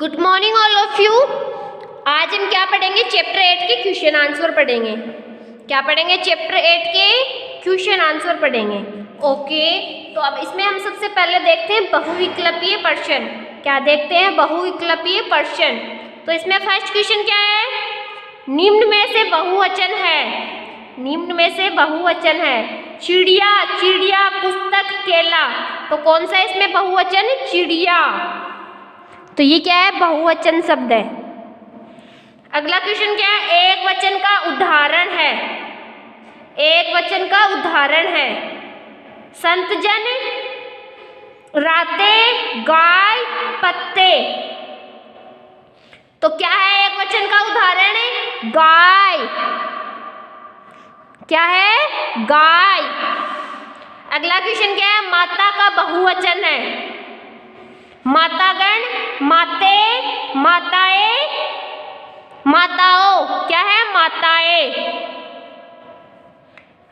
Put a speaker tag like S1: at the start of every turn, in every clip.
S1: Good morning all of you आज हम क्या पढ़ेंगे? चैप्टर एट के क्वेश्चन आंसर पढ़ेंगे. क्या पढ़ेंगे? चैप्टर एट के क्वेश्चन आंसर पढ़ेंगे. ओके तो अब इसमें हम सबसे पहले देखते हैं बहुविकल्पीय प्रश्न. क्या देखते हैं? बहुविकल्पीय प्रश्न. तो इसमें फ़र्स्ट क्वेश्चन क्या है? निम्न में से बहुवचन है. निम्न में से बहुवचन है. चिड़िया चिड़िया पुस्तक केला. तो कौन सा इसमें बहुवचन? चिड़िया. तो ये क्या है? बहुवचन शब्द है। अगला क्वेश्चन क्या है? एक वचन का उदाहरण है। एक वचन का उदाहरण है। संत जन राते गाय पत्ते। तो क्या है एक वचन का उदाहरण? है गाय। क्या है? गाय। अगला क्वेश्चन क्या है? माता का बहुवचन है। मातागण, माते, माताएँ, माताओं, क्या है? माताएँ।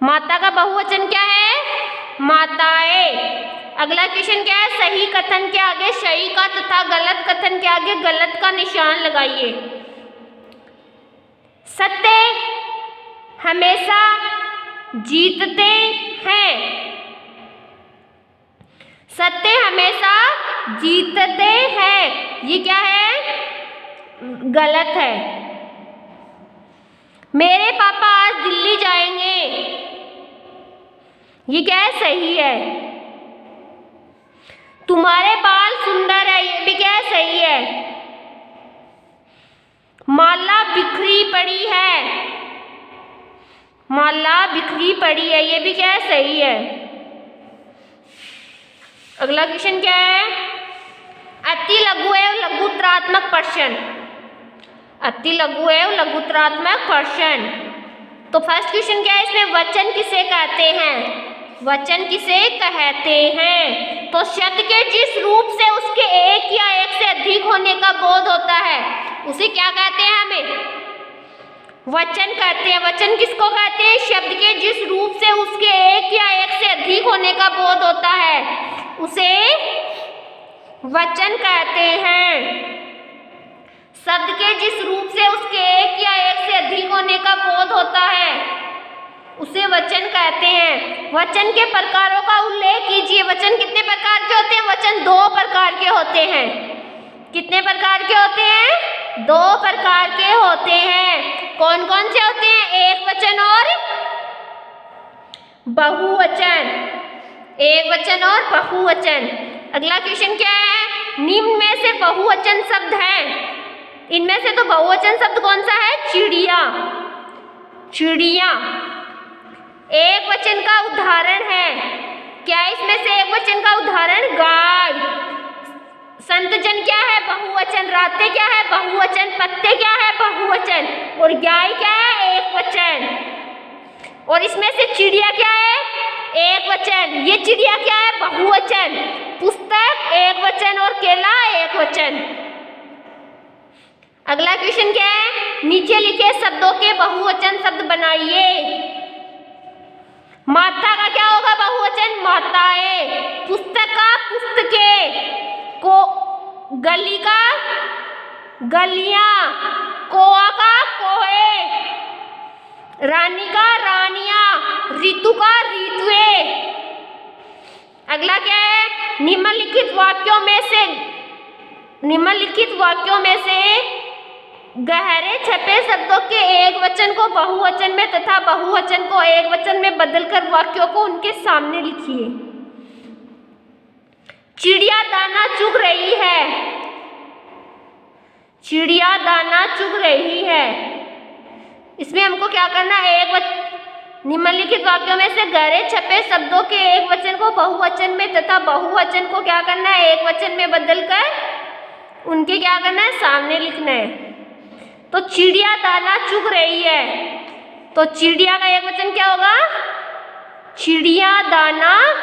S1: माता का बहुवचन क्या है? माताएँ। अगला क्वेश्चन क्या है? सही कथन के आगे, सही का तथा गलत कथन के आगे, गलत का निशान लगाइए। सत्य हमेशा जीतते हैं। सत्य हमेशा जीतते हैं। ये क्या है? गलत है। मेरे पापा आज दिल्ली जाएँगे। ये क्या है? सही है। तुम्हारे बाल सुंदर है, ये भी क्या है? सही है। माला बिखरी पड़ी है। माला बिखरी पड़ी है, ये भी क्या है? सही है। अगला क्वेश्चन क्या है? अति लघु एवं लघुत्रात्मक प्रश्न। अति लघु एवं लघुत्रात्मक प्रश्न। तो फ़र्स्ट क्वेश्चन क्या है? इसमें वचन किसे कहते हैं? वचन किसे कहते हैं? तो शब्द के जिस रूप से उसके एक या एक से अधिक होने का बोध होता है, उसे क्या कहते हैं हमें? वचन कहते हैं। वचन किसको कहते हैं? शब्द के जिस रूप से उसके एक या एक से अधिक होने का बोध होता है, उसे वचन कहते हैं। शब्द के जिस रूप से उसके एक या एक से अधिक होने का बोध होता है, उसे वचन कहते हैं। वचन के प्रकारों का उल्लेख कीजिए। वचन कितने प्रकार के होते हैं? वचन दो प्रकार के होते हैं। कितने प्रकार के होते हैं? दो प्रकार के होते हैं। कौन कौन से होते हैं? एक वचन और बहुवचन। एक वचन और बहुवचन। अगला क्वेश्चन क्या है? निम्न में से बहुवचन शब्द है। इनमें से तो बहुवचन शब्द कौन सा है? चिड़िया। चिड़िया। एक वचन का उदाहरण है। क्या इसमें से एक वचन का उदाहरण? गाय। संत जन क्या है? बहुवचन। राते क्या है? बहुवचन। पत्ते क्या है? बहुवचन। और गाय क्या है? एक वचन। और इसमें से चिड़िया क्या है? एक वचन। ये चिड़िया क्या है? बहुवचन। पुस्तक, एक वचन और केला, एक वचन। अगला क्वेश्चन क्या है? नीचे लिखे शब्दों के बहुवचन शब्द बनाइए। माता का क्या होगा बहुवचन? माताएँ पुस्तक का पुस्तके। को, गली का गलियाँ। कोआ का कोए रानी का रानिया। ऋतु का ऋतुए। अगला क्या है? निम्नलिखित वाक्यों में से, निम्नलिखित वाक्यों में से गहरे छपे शब्दों के एक वचन को बहुवचन में तथा बहुवचन को एक वचन में बदलकर वाक्यों को उनके सामने लिखिए। चिड़िया दाना चुग रही है। चिड़िया दाना चुग रही है। इसमें हमको क्या करना है? एक. निम्नलिखित वाक्यों में से गहरे छपे शब्दों के एक वचन को बहुवचन में तथा बहुवचन को क्या करना है? एक वचन में बदल कर उनके क्या करना है? सामने लिखना है। तो चिड़िया दाना चुग रही है। तो चिड़िया का एक वचन क्या होगा? चिड़िया दाना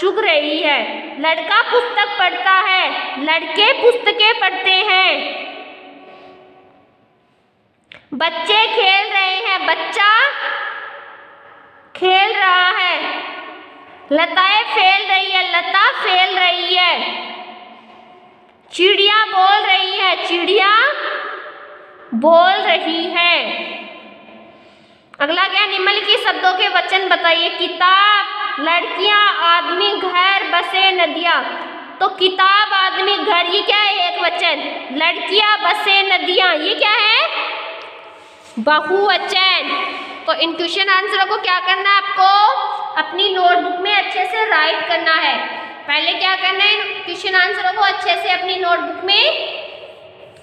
S1: चुग रही है। लड़का पुस्तक पढ़ता है। लड़के पुस्तकें पढ़ते हैं। बच्चे खेल रहे हैं। बच्चा खेल रहा है। लताएँ फैल रही है, लता फैल रही है। चिड़िया बोल रही है, चिड़िया बोल रही है। अगला क्या निम्नलिखित शब्दों के वचन बताइए। किताब, लड़कियाँ, आदमी, घर, बसे, नदियाँ। तो किताब, आदमी, घर, ये क्या है एक वचन? लड़कियाँ, बसे, नदियाँ, ये क्या है? बहुवचन। तो इन क्वेश्चन आंसरों को क्या करना है आपको? अपनी नोटबुक में अच्छे से राइट करना है। पहले क्या करना है? क्वेश्चन आंसरों को अच्छे से अपनी नोटबुक में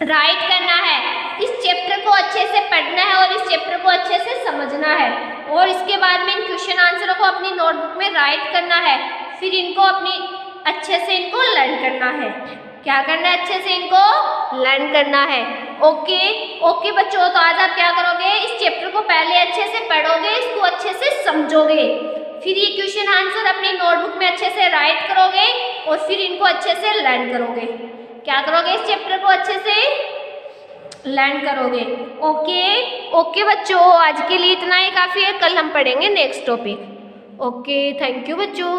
S1: राइट करना है। इस चैप्टर को अच्छे से पढ़ना है और इस चैप्टर को अच्छे से समझना है। और इसके बाद में इन क्वेश्चन आंसरों को अपनी नोटबुक में राइट करना है। फिर इनको अपनी, अच्छे से इनको लर्न करना है। क्या करना है अच्छे से इनको? लर्न करना है। ओके ओके बच्चों तो आज आप क्या करोगे? इस चैप्टर को पहले अच्छे से पढ़ोगे, इसको अच्छे से समझोगे। फिर ये क्वेश्चन आंसर अपनी नोटबुक में अच्छे से राइट करोगे और फिर इनको अच्छे से लर्न करोगे। क्या करोगे इस चैप्टर को अच्छे से? लर्न करोगे। ओके ओके बच्चों, आज के लिए इतना ही। काफ़ी है। कल हम पढ़ेंगे next topic okay thank you बच्चों।